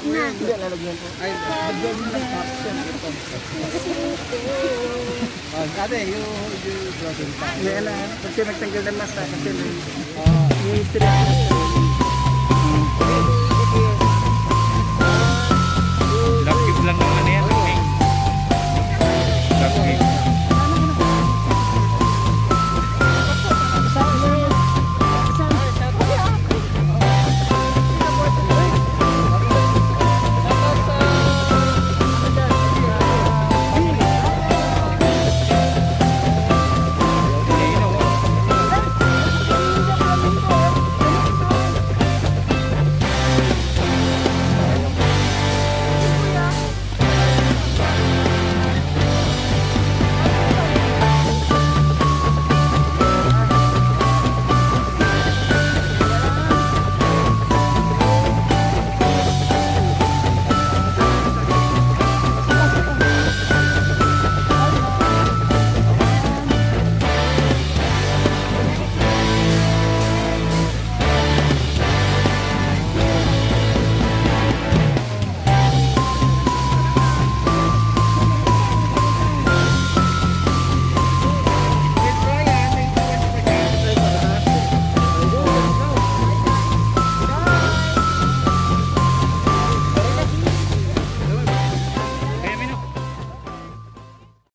po yan. Hindi, lalagyan po. Ay, absorbing ng toxin. Ate, you, you brought in. Hindi, alam. Pag sinagtanggal ng masa, kasi may... Oo. May.